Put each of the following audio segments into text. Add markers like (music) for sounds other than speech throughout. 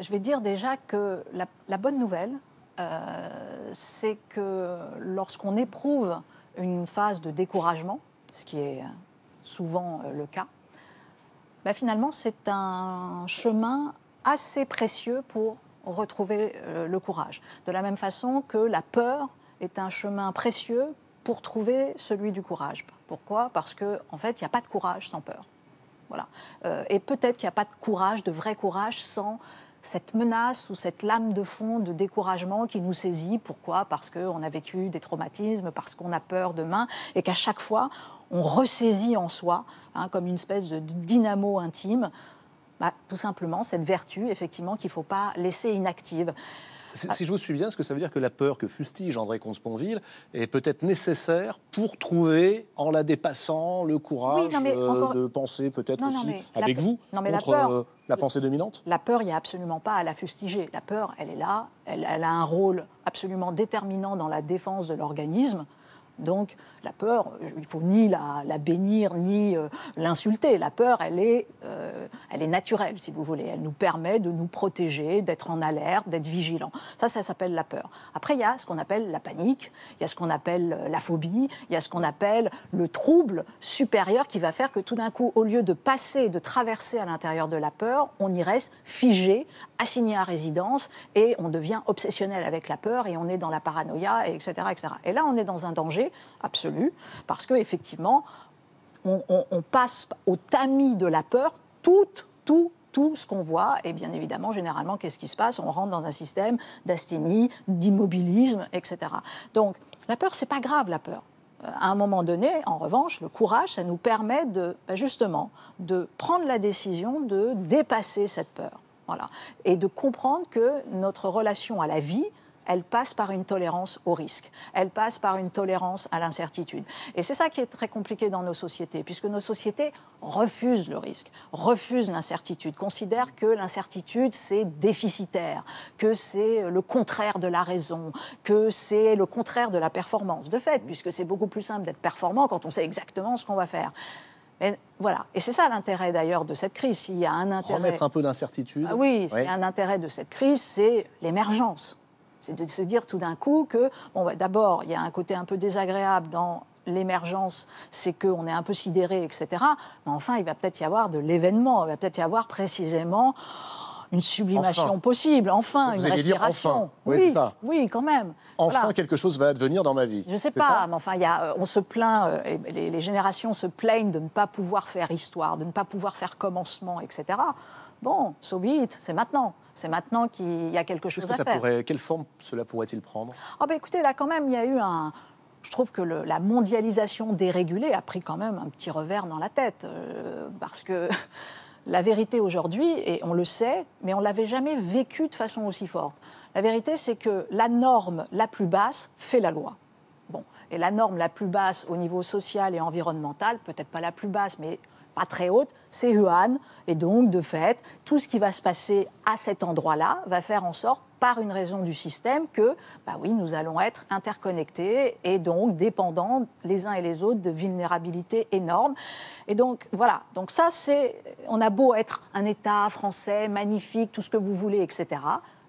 Je vais dire déjà que la, bonne nouvelle, euh, c'est que lorsqu'on éprouve une phase de découragement, ce qui est souvent euh, le cas, bah, finalement c'est un chemin assez précieux pour retrouver euh, le courage. De la même façon que la peur est un chemin précieux pour trouver celui du courage. Pourquoi? Parce qu'en en fait, il n'y a pas de courage sans peur. Voilà. et peut-être qu'il n'y a pas de courage, de vrai courage, sans cette menace ou cette lame de fond de découragement qui nous saisit. Pourquoi? Parce qu'on a vécu des traumatismes, parce qu'on a peur demain, et qu'à chaque fois, on ressaisit en soi, hein, comme une espèce de dynamo intime, bah, tout simplement cette vertu, effectivement, qu'il ne faut pas laisser inactive. Si je vous suis bien, est-ce que ça veut dire que la peur que fustige André Comte-Sponville est peut-être nécessaire pour trouver, en la dépassant, le courage euh, de penser peut-être aussi avec vous contre la, euh, la pensée dominante? La peur, il n'y a absolument pas à la fustiger. La peur, elle est là, elle a un rôle absolument déterminant dans la défense de l'organisme. Donc la peur, il faut ni la, bénir ni euh, l'insulter. La peur, elle est, euh, elle est naturelle, si vous voulez. Elle nous permet de nous protéger, d'être en alerte, d'être vigilant. Ça, ça s'appelle la peur. Après, il y a ce qu'on appelle la panique, il y a ce qu'on appelle euh, la phobie, il y a ce qu'on appelle le trouble supérieur qui va faire que tout d'un coup, au lieu de passer, de traverser à l'intérieur de la peur, on y reste figé, assigné à résidence et on devient obsessionnel avec la peur et on est dans la paranoïa, etc., etc. Et là, on est dans un danger absolu parce qu'effectivement, on, on, passe au tamis de la peur tout, tout, tout ce qu'on voit. Et bien évidemment, généralement, qu'est-ce qui se passe? On rentre dans un système d'asthénie, d'immobilisme, etc. Donc, la peur, c'est pas grave, la peur. Euh, à un moment donné, en revanche, le courage, ça nous permet de, ben, justement, de prendre la décision de dépasser cette peur. Voilà. Et de comprendre que notre relation à la vie, elle passe par une tolérance au risque, elle passe par une tolérance à l'incertitude. Et c'est ça qui est très compliqué dans nos sociétés, puisque nos sociétés refusent le risque, refusent l'incertitude, considèrent que l'incertitude, c'est déficitaire, que c'est le contraire de la raison, que c'est le contraire de la performance. De fait, puisque c'est beaucoup plus simple d'être performant quand on sait exactement ce qu'on va faire. Et voilà. Et c'est ça l'intérêt d'ailleurs de cette crise. S'il y a un intérêt. Remettre un peu d'incertitude. Ah oui, s'il y a un intérêt de cette crise, c'est l'émergence. C'est de se dire tout d'un coup que, bon, bah, d'abord, il y a un côté un peu désagréable dans l'émergence, c'est qu'on est un peu sidéré, etc. Mais enfin, il va peut-être y avoir de l'événement, il va peut-être y avoir précisément une sublimation possible, enfin, une respiration. Oui, oui, ça. oui, quand même. Enfin, quelque chose va advenir dans ma vie. Je ne sais pas, mais enfin, y a, euh, on se plaint, euh, les, les, générations se plaignent de ne pas pouvoir faire histoire, de ne pas pouvoir faire commencement, etc. Bon, so be it, c'est maintenant. C'est maintenant qu'il y a quelque chose à faire. Pourrait, quelle forme cela pourrait-il prendre? Oh ben Écoutez, là, quand même, il y a eu un. Je trouve que le, la mondialisation dérégulée a pris quand même un petit revers dans la tête. Euh, parce que (laughs) la vérité aujourd'hui, et on le sait, mais on ne l'avait jamais vécu de façon aussi forte. La vérité, c'est que la norme la plus basse fait la loi. Bon. Et la norme la plus basse au niveau social et environnemental, peut-être pas la plus basse, mais pas très haute, c'est Wuhan. Et donc, de fait, tout ce qui va se passer à cet endroit-là va faire en sorte par une raison du système que, bah oui, nous allons être interconnectés et donc dépendants les uns et les autres de vulnérabilités énormes. Et donc, voilà. Donc ça, c'est, on a beau être un État français magnifique, tout ce que vous voulez, etc.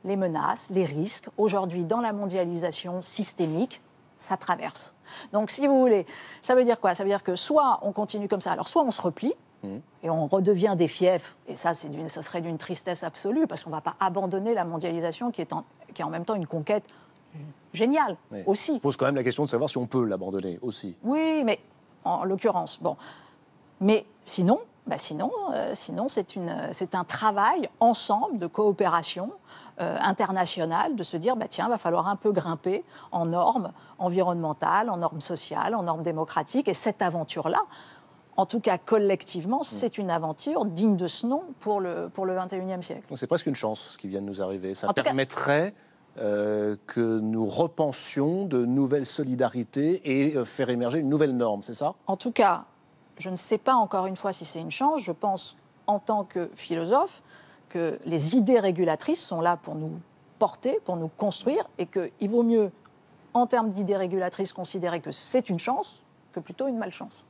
Les menaces, les risques, aujourd'hui, dans la mondialisation systémique, ça traverse. Donc, si vous voulez, ça veut dire quoi? Ça veut dire que soit on continue comme ça, alors soit on se replie, mmh. et on redevient des fiefs, et ça, ça serait d'une tristesse absolue, parce qu'on ne va pas abandonner la mondialisation qui est, en, qui est en même temps une conquête géniale aussi. Je pose quand même la question de savoir si on peut l'abandonner aussi. Oui, mais en l'occurrence, bon. Mais sinon, bah sinon, euh, sinon c'est un travail ensemble de coopération euh, internationale, de se dire, bah, tiens, va falloir un peu grimper en normes environnementales, en normes sociales, en normes démocratiques. Et cette aventure-là, en tout cas collectivement, mm. c'est une aventure digne de ce nom pour le, pour le 21e siècle. C'est presque une chance ce qui vient de nous arriver. Ça permettrait euh, que nous repensions de nouvelles solidarités et euh, faire émerger une nouvelle norme, c'est ça? En tout cas, je ne sais pas encore une fois si c'est une chance. Je pense, en tant que philosophe, que les idées régulatrices sont là pour nous porter, pour nous construire, et qu'il vaut mieux, en termes d'idées régulatrices, considérer que c'est une chance que plutôt une malchance.